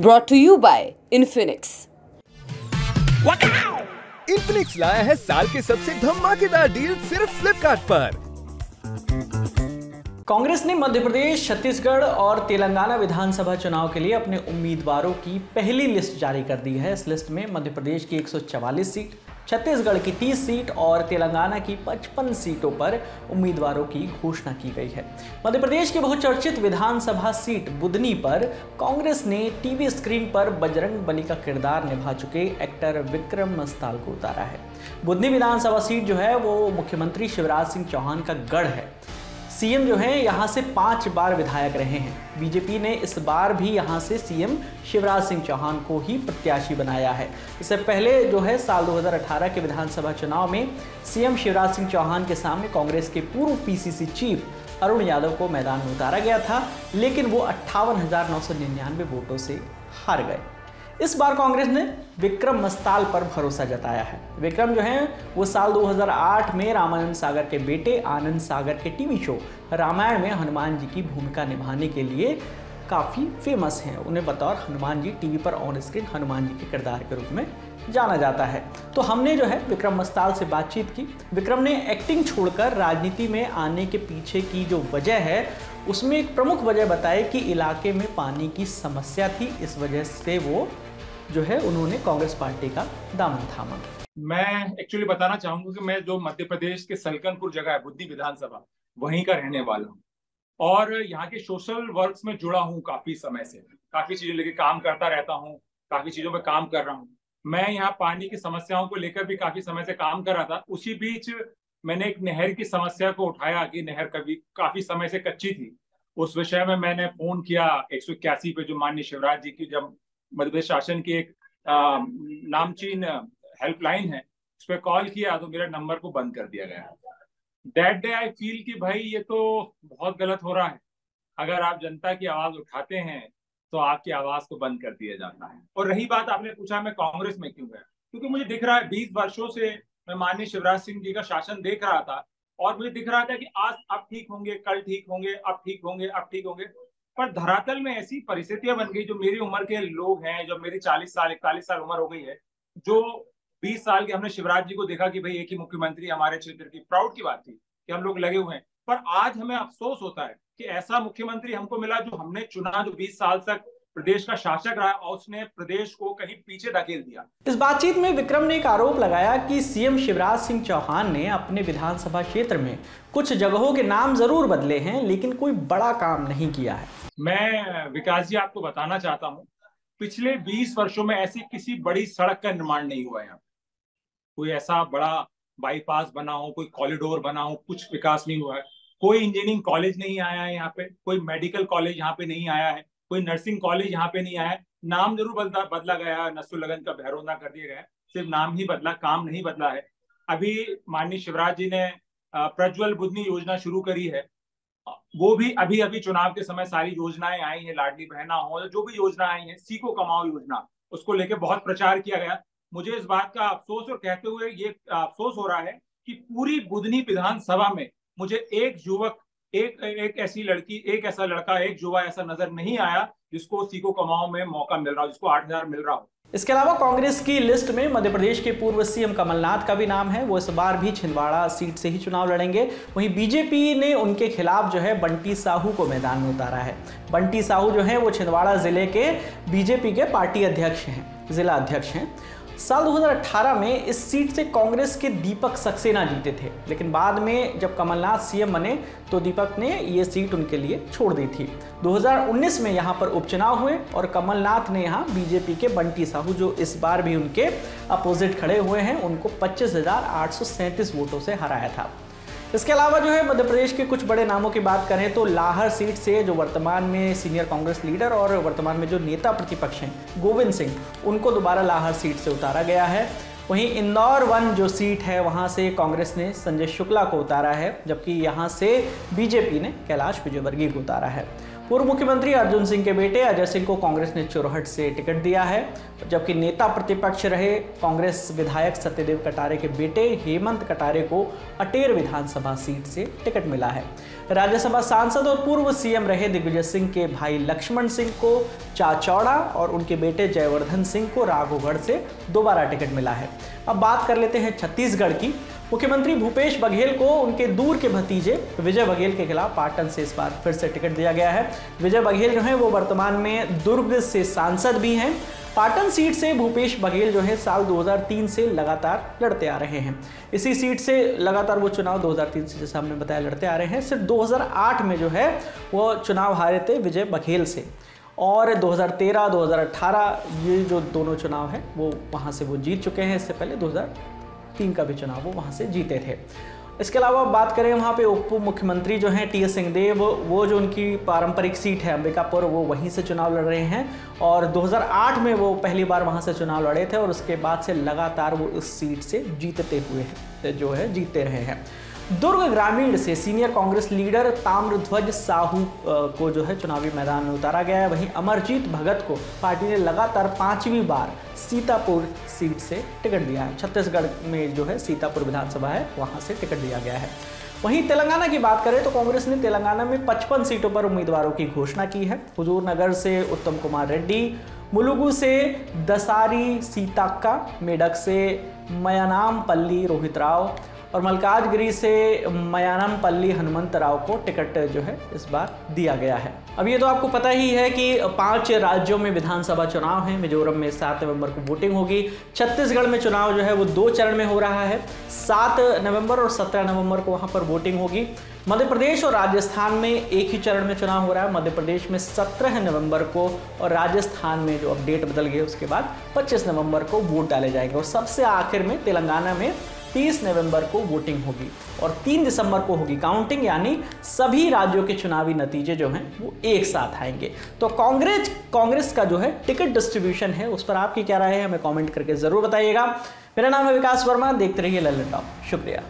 brought to you by Infinix Infinix लाया है साल के सबसे धमाकेदार डील सिर्फ़ फ्लिपकार्ट पर। कांग्रेस ने मध्य प्रदेश छत्तीसगढ़ और तेलंगाना विधानसभा चुनाव के लिए अपने उम्मीदवारों की पहली लिस्ट जारी कर दी है। इस लिस्ट में मध्य प्रदेश की 144 सीट छत्तीसगढ़ की 30 सीट और तेलंगाना की 55 सीटों पर उम्मीदवारों की घोषणा की गई है। मध्य प्रदेश की बहुचर्चित विधानसभा सीट बुधनी पर कांग्रेस ने टीवी स्क्रीन पर बजरंग बली का किरदार निभा चुके एक्टर विक्रम मस्ताल को उतारा है। बुधनी विधानसभा सीट जो है, वो मुख्यमंत्री शिवराज सिंह चौहान का गढ़ है। सीएम जो हैं, यहाँ से पाँच बार विधायक रहे हैं। बीजेपी ने इस बार भी यहाँ से सीएम शिवराज सिंह चौहान को ही प्रत्याशी बनाया है। इससे पहले जो है, साल 2018 के विधानसभा चुनाव में सीएम शिवराज सिंह चौहान के सामने कांग्रेस के पूर्व पीसीसी चीफ अरुण यादव को मैदान में उतारा गया था, लेकिन वो अट्ठावन वोटों से हार गए। इस बार कांग्रेस ने विक्रम मस्ताल पर भरोसा जताया है। विक्रम जो है, वो साल 2008 में रामानंद सागर के बेटे, आनंद सागर के टीवी शो रामायण में हनुमान जी की भूमिका निभाने के लिए काफ़ी फ़ेमस हैं। उन्हें बतौर हनुमान जी टीवी पर ऑन स्क्रीन हनुमान जी के किरदार के रूप में जाना जाता है। तो हमने जो है विक्रम मस्ताल से बातचीत की। विक्रम ने एक्टिंग छोड़कर राजनीति में आने के पीछे की जो वजह है, उसमें एक प्रमुख वजह बताई कि इलाके में पानी की समस्या थी। इस वजह से वो जो है उन्होंने कांग्रेस पार्टी का दामन थामा। मैं एक्चुअली बताना चाहूँगा कि मैं जो मध्य प्रदेश के सलकनपुर जगह है बुद्धि विधानसभा, वहीं का रहने वाला हूँ। और यहाँ के सोशल वर्क में जुड़ा हूँ काफ़ी समय से। काफ़ी चीज़ों लेके काम करता रहता हूँ, काफ़ी चीज़ों पे काम कर रहा हूँ। मैं यहाँ पानी की समस्याओं को लेकर भी काफ़ी समय से काम कर रहा था। उसी बीच मैंने एक नहर की समस्या को उठाया कि नहर कभी काफ़ी समय से कच्ची थी। उस विषय में मैंने फ़ोन किया एक सौ इक्यासी पे जो माननीय शिवराज जी की जब मध्यप्रदेश शासन की एक नामचीन हेल्पलाइन है, उस पर कॉल किया तो मेरा नंबर को बंद कर दिया गया। दैट डे आई फील कि भाई ये तो बहुत गलत हो रहा है। अगर आप जनता की आवाज़ उठाते हैं तो आपकी आवाज़ को बंद कर दिया जाता है। और रही बात आपने पूछा, मैं कांग्रेस में क्यों गया? क्योंकि मुझे दिख रहा है, बीस वर्षों से मैं माननीय शिवराज सिंह जी का शासन देख रहा था और मुझे दिख रहा था कि आज अब ठीक होंगे, कल ठीक होंगे, अब ठीक होंगे, अब ठीक होंगे। पर धरातल में ऐसी परिस्थितियाँ बन गई जो मेरी उम्र के लोग हैं, जो मेरी चालीस साल, इकतालीस साल उम्र हो गई है, जो बीस साल के हमने शिवराज जी को देखा कि भाई एक ही मुख्यमंत्री हमारे क्षेत्र की प्राउड की बात थी कि हम लोग लगे हुए हैं। पर आज हमें अफसोस होता है कि ऐसा मुख्यमंत्री हमको मिला जो हमने चुना जो बीस साल तक प्रदेश का शासक रहा और उसने प्रदेश को कहीं पीछे धकेल दिया। इस बातचीत में विक्रम ने एक आरोप लगाया कि सीएम शिवराज सिंह चौहान ने अपने विधानसभा क्षेत्र में कुछ जगहों के नाम ज़रूर बदले हैं लेकिन कोई बड़ा काम नहीं किया है। मैं विकास जी आपको बताना चाहता हूँ पिछले 20 वर्षों में ऐसी किसी बड़ी सड़क का निर्माण नहीं हुआ यहाँ। कोई ऐसा बड़ा बाईपास बना हो, कोई कॉरिडोर बना हो, कुछ विकास नहीं हुआ है। कोई इंजीनियरिंग कॉलेज नहीं आया है यहाँ पे, कोई मेडिकल कॉलेज यहाँ पे नहीं आया है, कोई नर्सिंग कॉलेज यहाँ पे नहीं आया है। नाम ज़रूर बदला बदला गया नसुल लगन का भैरोना कर दिया गया सिर्फ़ नाम ही बदला, काम नहीं बदला है। अभी माननीय शिवराज जी ने प्रज्वल बुद्धनी योजना शुरू करी है। वो भी अभी अभी चुनाव के समय सारी योजनाएँ आई हैं, लाडली बहना हो, जो भी योजना आई है, सीखो कमाओ योजना, उसको लेके बहुत प्रचार किया गया। मुझे इस बात का अफसोस और कहते हुए ये अफसोस हो रहा है कि पूरी बुधनी विधानसभा में मुझे एक युवक, एक एक ऐसी लड़की, एक ऐसा लड़का, एक युवा ऐसा नज़र नहीं आया जिसको सीखो कमाओ में मौका मिल रहा हो, जिसको आठ हज़ार मिल रहा हो। इसके अलावा कांग्रेस की लिस्ट में मध्य प्रदेश के पूर्व सीएम कमलनाथ का भी नाम है। वो इस बार भी छिंदवाड़ा सीट से ही चुनाव लड़ेंगे। वहीं बीजेपी ने उनके खिलाफ जो है बंटी साहू को मैदान में उतारा है। बंटी साहू जो है, वो छिंदवाड़ा ज़िले के बीजेपी के पार्टी अध्यक्ष हैं, जिला अध्यक्ष हैं। साल 2018 में इस सीट से कांग्रेस के दीपक सक्सेना जीते थे। लेकिन बाद में जब कमलनाथ सीएम बने तो दीपक ने ये सीट उनके लिए छोड़ दी थी। 2019 में यहाँ पर उपचुनाव हुए और कमलनाथ ने यहाँ बीजेपी के बंटी साहू, जो इस बार भी उनके अपोजिट खड़े हुए हैं, उनको पच्चीस वोटों से हराया था। इसके अलावा जो है मध्य प्रदेश के कुछ बड़े नामों की बात करें तो लाहर सीट से जो वर्तमान में सीनियर कांग्रेस लीडर और वर्तमान में जो नेता प्रतिपक्ष हैं, गोविंद सिंह, उनको दोबारा लाहर सीट से उतारा गया है। वहीं इंदौर वन जो सीट है, वहाँ से कांग्रेस ने संजय शुक्ला को उतारा है, जबकि यहाँ से बीजेपी ने कैलाश विजयवर्गीय को उतारा है। पूर्व मुख्यमंत्री अर्जुन सिंह के बेटे अजय सिंह को कांग्रेस ने चुरहट से टिकट दिया है। जबकि नेता प्रतिपक्ष रहे कांग्रेस विधायक सत्यदेव कटारे के बेटे हेमंत कटारे को अटेर विधानसभा सीट से टिकट मिला है। राज्यसभा सांसद और पूर्व सीएम रहे दिग्विजय सिंह के भाई लक्ष्मण सिंह को चाचौड़ा और उनके बेटे जयवर्धन सिंह को राघोगढ़ से दोबारा टिकट मिला है। अब बात कर लेते हैं छत्तीसगढ़ की। मुख्यमंत्री भूपेश बघेल को उनके दूर के भतीजे विजय बघेल के खिलाफ पाटन से इस बार फिर से टिकट दिया गया है। विजय बघेल जो है, वो वर्तमान में दुर्ग से सांसद भी हैं। पाटन सीट से भूपेश बघेल जो है, साल 2003 से लगातार लड़ते आ रहे हैं। इसी सीट से लगातार वो चुनाव 2003 से जैसा हमने बताया, लड़ते आ रहे हैं। सिर्फ़ 2008 में जो है, वो चुनाव हारे थे विजय बघेल से। और 2013 2018 ये जो दोनों चुनाव हैं, वो वहाँ से वो जीत चुके हैं। इससे पहले 2003 का भी चुनाव वो वहाँ से जीते थे। इसके अलावा बात करें वहाँ पे उप मुख्यमंत्री जो हैं टी एस सिंहदेव, वो जो उनकी पारंपरिक सीट है अंबिकापुर, वो वहीं से चुनाव लड़ रहे हैं और 2008 में वो पहली बार वहाँ से चुनाव लड़े थे और उसके बाद से लगातार वो इस सीट से जीतते हुए जो है जीतते रहे हैं। दुर्ग ग्रामीण से सीनियर कांग्रेस लीडर ताम्रध्वज साहू को जो है चुनावी मैदान में उतारा गया है। वहीं अमरजीत भगत को पार्टी ने लगातार पांचवी बार सीतापुर सीट से टिकट दिया है। छत्तीसगढ़ में जो है सीतापुर विधानसभा है, वहाँ से टिकट दिया गया है। वहीं तेलंगाना की बात करें तो कांग्रेस ने तेलंगाना में 55 सीटों पर उम्मीदवारों की घोषणा की है। हुजूर नगर से उत्तम कुमार रेड्डी, मुलुगु से दसारी सीताक्का मेडक से मयानाम पल्ली रोहित राव और मलकाजगिरी से मयानम पल्ली हनुमंत राव को टिकट जो है इस बार दिया गया है। अब ये तो आपको पता ही है कि पाँच राज्यों में विधानसभा चुनाव है, मिजोरम में सात नवंबर को वोटिंग होगी, छत्तीसगढ़ में चुनाव जो है वो दो चरण में हो रहा है, सात नवंबर और सत्रह नवंबर को वहाँ पर वोटिंग होगी। मध्य प्रदेश और राजस्थान में एक ही चरण में चुनाव हो रहा है, मध्य प्रदेश में 17 नवंबर को और राजस्थान में जो अपडेट बदल गई उसके बाद 25 नवंबर को वोट डाले जाएँगे। और सबसे आखिर में तेलंगाना में 30 नवंबर को वोटिंग होगी और 3 दिसंबर को होगी काउंटिंग, यानी सभी राज्यों के चुनावी नतीजे जो हैं, वो एक साथ आएँगे। तो कांग्रेस कांग्रेस का जो है टिकट डिस्ट्रीब्यूशन है, उस पर आपकी क्या राय है, हमें कॉमेंट करके ज़रूर बताइएगा। मेरा नाम है विकास वर्मा, देखते रहिए ललन टॉप। शुक्रिया।